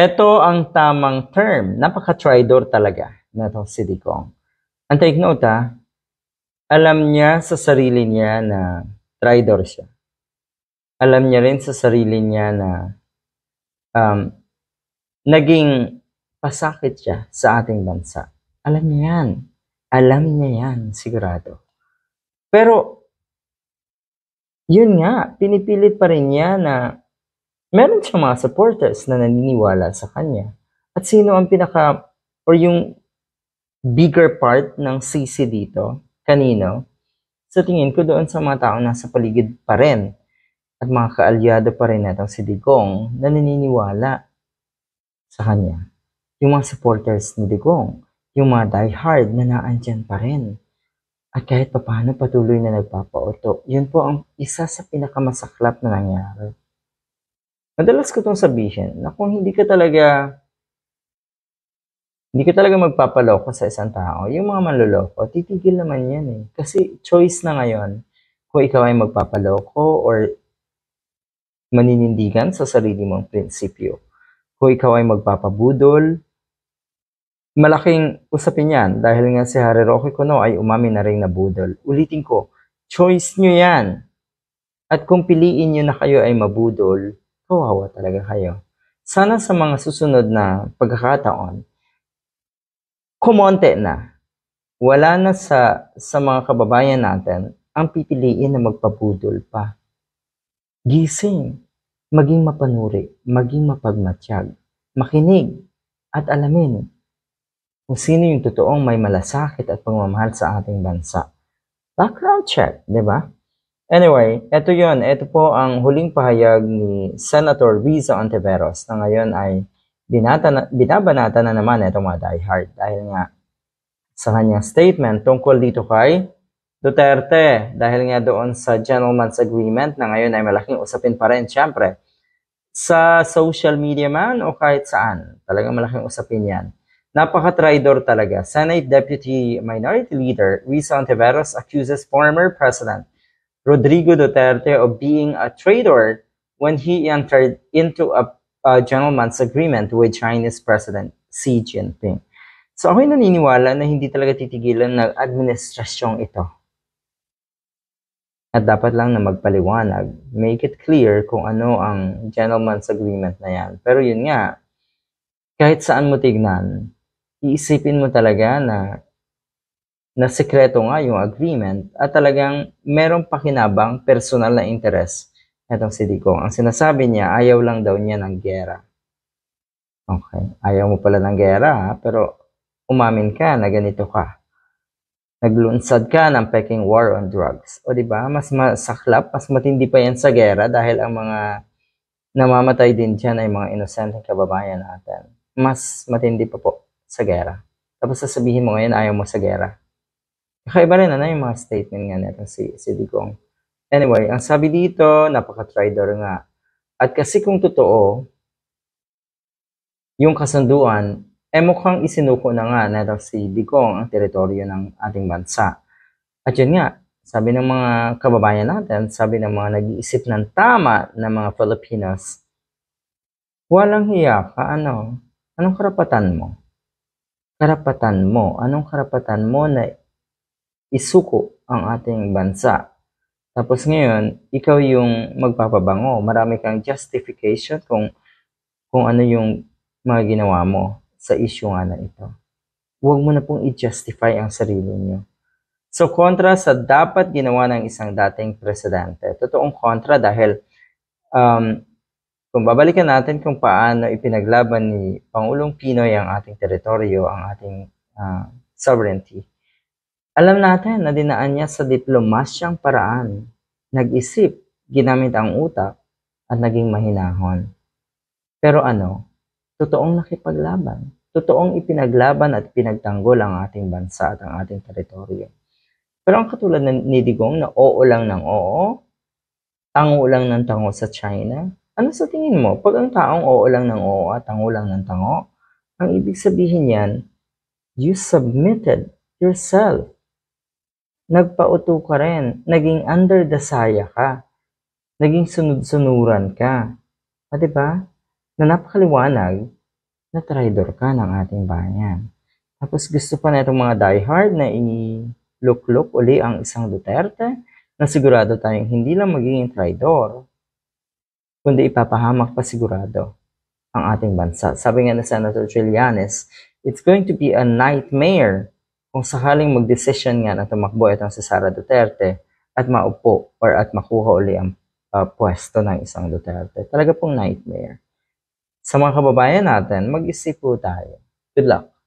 Ito ang tamang term. Napaka-tridor talaga na itong si Dikong. Ang take note ha, alam niya sa sarili niya na tridor siya. Alam niya rin sa sarili niya na um, naging pasakit siya sa ating bansa. Alam niya yan. Alam niya yan, sigurado. Pero, yun nga, pinipilit pa rin niya na meron siyang mga supporters na naniniwala sa kanya. At sino ang pinaka, or yung bigger part ng CC dito, kanino? Sa tingin ko doon sa mga taong nasa paligid pa rin at mga kaalyado pa rin natong si Digong na naniniwala sa kanya. Yung mga supporters ni Digong, yung mga diehard na naandyan pa rin. At kahit paano patuloy na nagpapauto, yun po ang isa sa pinakamasaklap na nangyari. Madalas ko itong sabihin na kung hindi ka talaga hindi ka talaga magpapaloko sa isang tao, yung mga manloloko, titigil naman yan eh. Kasi choice na ngayon kung ikaw ay magpapaloko or maninindigan sa sarili mong prinsipyo. Kung ikaw ay magpapabudol, malaking usapin yan dahil nga si Harry Roque Kuno ay umamin na rin na budol. Ulitin ko, choice nyo yan. At kung piliin nyo na kayo ay mabudol, kawawa talaga kayo. Sana sa mga susunod na pagkakataon, kumonte na. Wala na sa, sa mga kababayan natin ang pipiliin na magpabudol pa. Gising, maging mapanuri, maging mapagmatsyag, makinig, at alamin kung sino yung totoong may malasakit at pagmamahal sa ating bansa. Background check, di ba? Anyway, ito yon. Ito po ang huling pahayag ni Senator Riza Ontiveros na ngayon ay binata na, binabanata na naman itong mga diehard dahil nga sa kanyang statement tungkol dito kay Duterte. Dahil nga doon sa gentleman's agreement na ngayon ay malaking usapin pa rin syempre sa social media man o kahit saan. Talagang malaking usapin yan. Napaka-tridor talaga. Senate Deputy Minority Leader Riza Ontiveros accuses former President Rodrigo Duterte of being a traitor when he entered into a, a gentleman's agreement with Chinese President Xi Jinping. So ako'y naniniwala na hindi talaga titigilan ng administrasyong ito. At dapat lang na magpaliwanag, make it clear kung ano ang gentleman's agreement na yan. Pero yun nga, kahit saan mo tignan, iisipin mo talaga na na sekreto nga yung agreement at talagang merong pakinabang personal na interest itong si Digong. Ang sinasabi niya, ayaw lang daw niya ng gera. Okay, ayaw mo pala ng gera, pero umamin ka na ganito ka. Naglunsad ka ng peking war on drugs. O di ba? Mas masaklap, mas matindi pa yan sa gera dahil ang mga namamatay din dyan ay mga inosenteng kababayan natin. Mas matindi pa po sa gera. Tapos sasabihin mo ngayon ayaw mo sa gera. Kakaiba rin ano yung mga statement nga nito si, si Digong. Anyway, ang sabi dito, napaka-tridor nga. At kasi kung totoo, yung kasunduan, eh mukhang isinuko na nga na si Digong ang teritoryo ng ating bansa. At yun nga, sabi ng mga kababayan natin, sabi ng mga nag-iisip ng tama ng mga Filipinos, walang hiya ka, ano? Anong karapatan mo? Karapatan mo. Anong karapatan mo na isuko ang ating bansa. Tapos ngayon, ikaw yung magpapabango. Marami kang justification kung kung ano yung mga ginawa mo sa issue nga na ito. Huwag mo na pong i-justify ang sarili niyo. So, kontra sa dapat ginawa ng isang dating presidente. Totoong kontra dahil um, kung babalikan natin kung paano ipinaglaban ni Pangulong Pinoy ang ating teritoryo, ang ating uh, sovereignty, alam natin na dinaan niya sa diplomasyang paraan. Nag-isip, ginamit ang utak, at naging mahinahon. Pero ano, totoong nakipaglaban. Totoong ipinaglaban at pinagtanggol ang ating bansa at ang ating teritoryo. Pero ang katulad ni Digong na oo lang ng oo, tango lang ng tango sa China, ano sa tingin mo? Pag ang taong oo lang ng oo at tango lang ng tango, ang ibig sabihin yan, you submitted yourself nagpauto ka rin. Naging under the saya ka. Naging sunod-sunuran ka. O, ah, diba? Na napakaliwanag na traidor ka ng ating bayan. Tapos gusto pa na itong mga diehard na i-look-look uli ang isang Duterte na sigurado tayong hindi lang magiging traidor, kundi ipapahamak pa sigurado ang ating bansa. Sabi nga na Senator Trillanes, it's going to be a nightmare kung sakaling mag-decision nga na tumakbo itong si Sara Duterte at maupo or at makuha uli ang uh, pwesto ng isang Duterte. Talaga pong nightmare. Sa mga kababayan natin, mag-isip po tayo. Good luck.